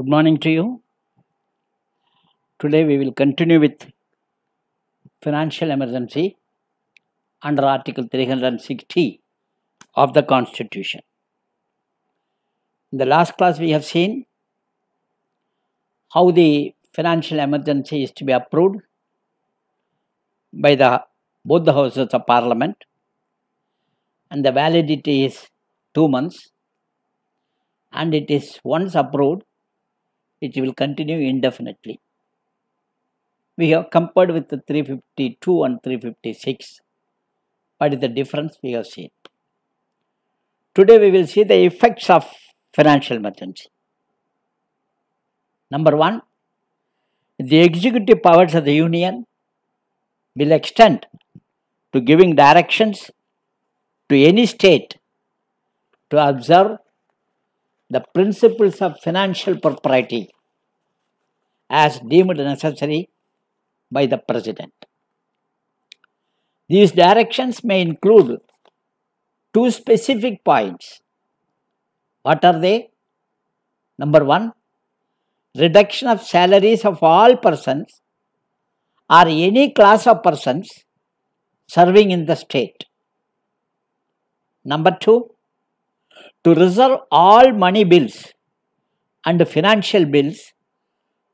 Good morning to you. Today we will continue with financial emergency under Article 360 of the Constitution. In the last class, we have seen how the financial emergency is to be approved by the both the houses of parliament and the validity is two months and it is once approved it will continue indefinitely. We have compared with the 352 and 356 what is the difference we have seen? Today we will see the effects of financial emergency. Number 1 the executive powers of the union will extend to giving directions to any state to observe the principles of financial propriety as deemed necessary by the president. These directions may include two specific points. What are they? Number one, reduction of salaries of all persons or any class of persons serving in the state. Number two, to reserve all money bills and financial bills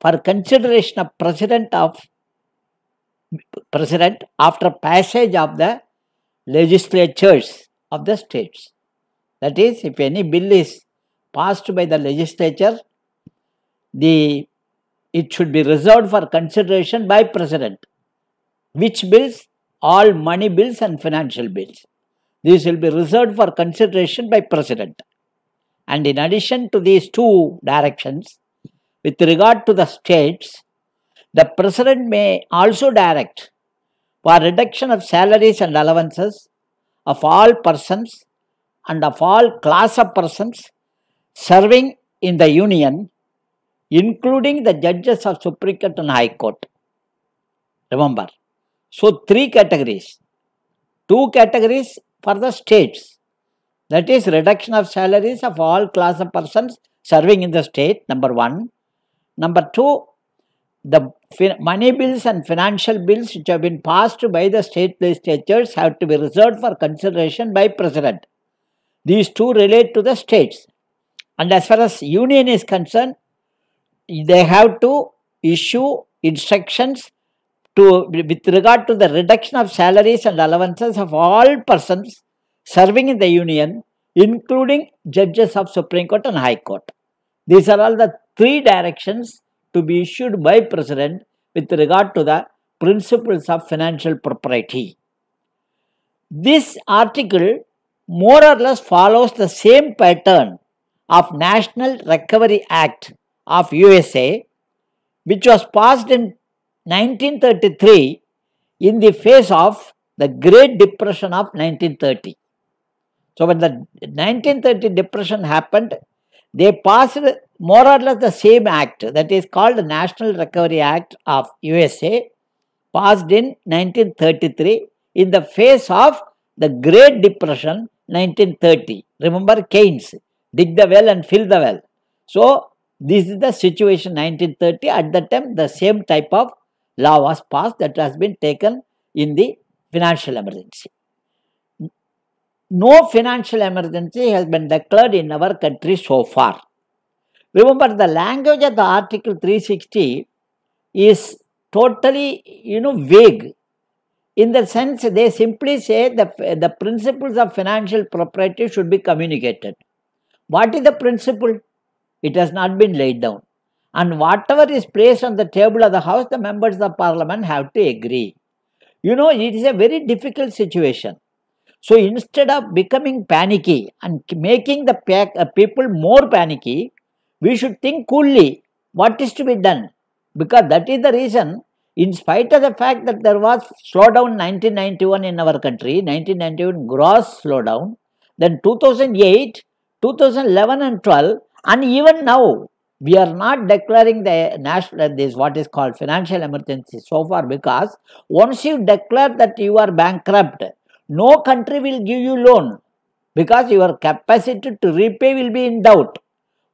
for consideration of president of president after passage of the legislatures of the states. That is, if any bill is passed by the legislature, the it should be reserved for consideration by president. Which bills? All money bills and financial bills. These will be reserved for consideration by president. And in addition to these two directions, with regard to the states, the president may also direct for reduction of salaries and allowances of all persons and of all class of persons serving in the union, including the judges of Supreme Court and High Court. Remember, so three categories. Two categories for the states. That is reduction of salaries of all class of persons serving in the state, number one. Number two, the money bills and financial bills which have been passed by the state legislatures have to be reserved for consideration by president. These two relate to the states. And as far as union is concerned, they have to issue instructions to with regard to the reduction of salaries and allowances of all persons serving in the union, including judges of Supreme Court and High Court. These are all the three directions to be issued by President with regard to the principles of financial propriety. This article more or less follows the same pattern of National Recovery Act of USA, which was passed in 1933 in the face of the Great Depression of 1930. So, when the 1930 depression happened, they passed more or less the same act that is called the National Recovery Act of USA, passed in 1933 in the face of the Great Depression 1930. Remember Keynes, dig the well and fill the well. So, this is the situation 1930. At that time, the same type of law was passed that has been taken in the financial emergency. No financial emergency has been declared in our country so far. Remember, the language of the Article 360 is totally, you know, vague. In the sense, they simply say the, the principles of financial propriety should be communicated. What is the principle? It has not been laid down. And whatever is placed on the table of the House, the members of Parliament have to agree. You know, it is a very difficult situation. So instead of becoming panicky and making the uh, people more panicky, we should think coolly what is to be done. Because that is the reason, in spite of the fact that there was slowdown 1991 in our country, 1991 gross slowdown, then 2008, 2011 and 12, and even now, we are not declaring the national uh, this what is called financial emergency so far because once you declare that you are bankrupt no country will give you loan because your capacity to repay will be in doubt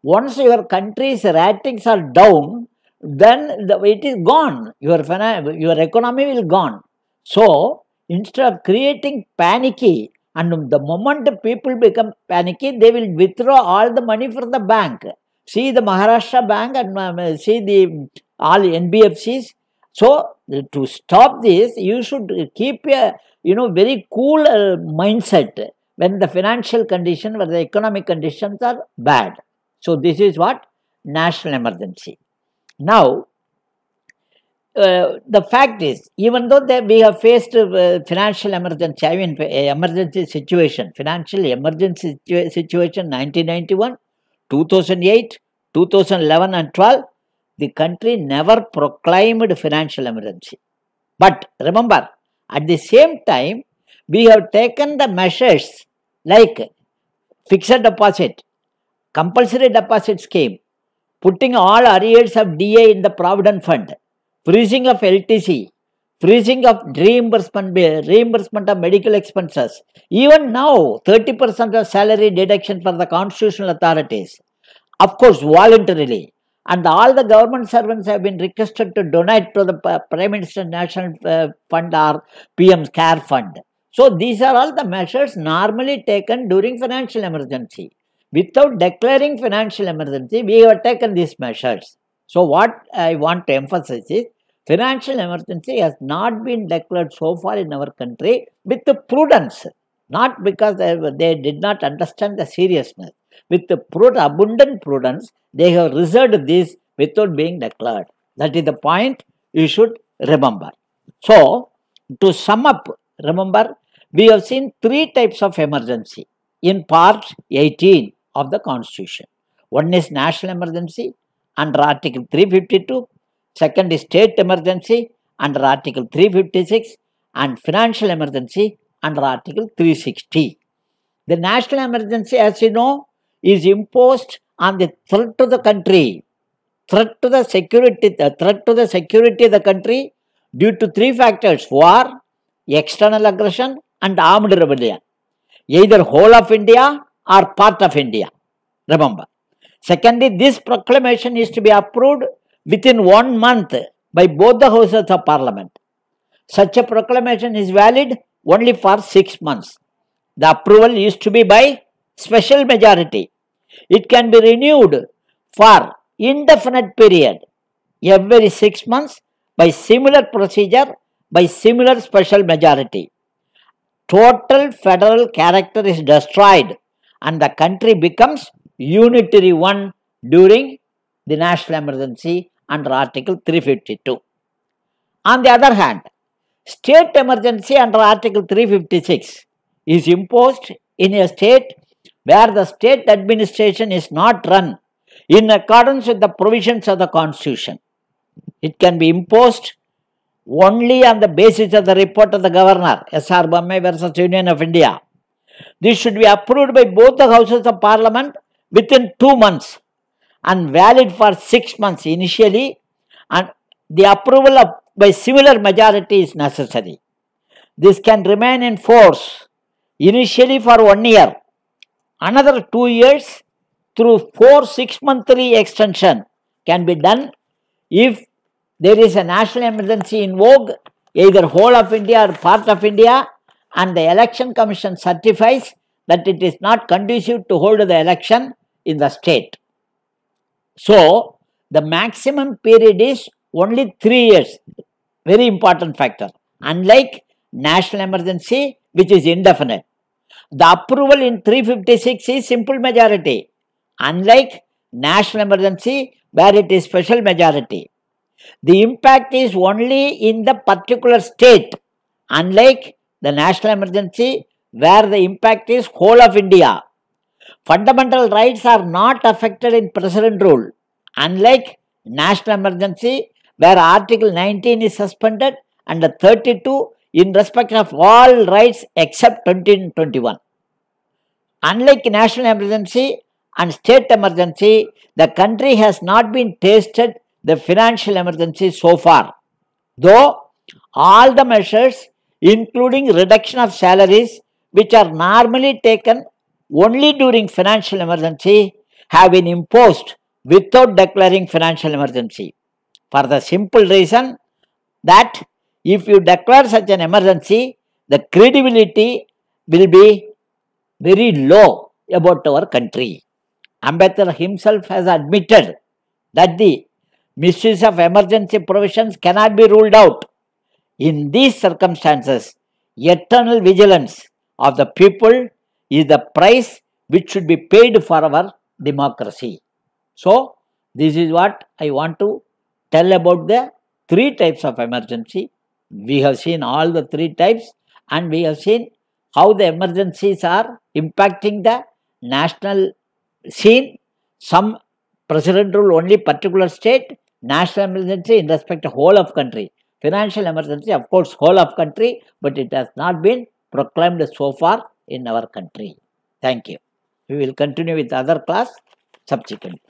Once your country's ratings are down, then the, it is gone. Your, your economy will gone. So, instead of creating panicky, and the moment the people become panicky, they will withdraw all the money from the bank. See the Maharashtra bank and um, see the all NBFCs. So to stop this, you should keep a you know very cool uh, mindset when the financial condition, when the economic conditions are bad. So this is what national emergency. Now uh, the fact is, even though they, we have faced uh, financial emergency, I mean, uh, emergency situation, financial emergency situa- situation 1991, 2008, 2011, and 12, the country never proclaimed financial emergency. But remember, at the same time, we have taken the measures like fixed deposit, compulsory deposit scheme, putting all arrears of DA in the Provident Fund, freezing of LTC, freezing of reimbursement, reimbursement of medical expenses. Even now, 30% of salary deduction for the constitutional authorities. Of course, voluntarily. And all the government servants have been requested to donate to the Prime Minister National uh, Fund or PM's Care Fund. So these are all the measures normally taken during financial emergency. Without declaring financial emergency, we have taken these measures. So what I want to emphasize is financial emergency has not been declared so far in our country with prudence, not because they, they did not understand the seriousness. With the prud- abundant prudence, they have reserved this without being declared. That is the point you should remember. So, to sum up, remember, we have seen three types of emergency in part 18 of the Constitution. One is national emergency under Article 352, second is state emergency under Article 356, and financial emergency under Article 360. The national emergency, as you know, is imposed on the threat to the country, threat to the security, the threat to the security of the country due to three factors: war, external aggression, and armed rebellion. Either whole of India or part of India. Remember. Secondly, this proclamation is to be approved within one month by both the houses of parliament. Such a proclamation is valid only for six months. The approval is to be by special majority. It can be renewed for indefinite period every six months by similar procedure by similar special majority. Total federal character is destroyed and the country becomes unitary one during the national emergency under Article 352. On the other hand, state emergency under Article 356 is imposed in a state where the state administration is not run in accordance with the provisions of the Constitution. It can be imposed only on the basis of the report of the governor, S.R. Bommai versus Union of India. This should be approved by both the houses of parliament within two months and valid for six months initially, and the approval of by similar majority is necessary. This can remain in force initially for one year, another two years through four six monthly extension can be done if there is a national emergency in vogue, either whole of India or part of India, and the election commission certifies that it is not conducive to hold the election in the state. So, the maximum period is only three years. Very important factor. Unlike national emergency, which is indefinite. The approval in 356 is simple majority. Unlike national emergency, where it is special majority. The impact is only in the particular state, unlike the national emergency, where the impact is whole of India. Fundamental rights are not affected in president rule, unlike national emergency, where Article 19 is suspended and 32 in respect of all rights except 20 and 21. Unlike national emergency and state emergency, the country has not been tasted the financial emergency so far. Though all the measures, including reduction of salaries, which are normally taken only during financial emergency, have been imposed without declaring financial emergency for the simple reason that if you declare such an emergency, the credibility will be very low about our country. Ambedkar himself has admitted that the misuse of emergency provisions cannot be ruled out. In these circumstances, eternal vigilance of the people is the price which should be paid for our democracy. So, this is what I want to tell about the three types of emergency. We have seen all the three types and we have seen how the emergencies are impacting the national scene. Some president rule only particular state, national emergency in respect to whole of country. Financial emergency, of course, whole of country, but it has not been proclaimed so far in our country. Thank you. We will continue with other class subsequently.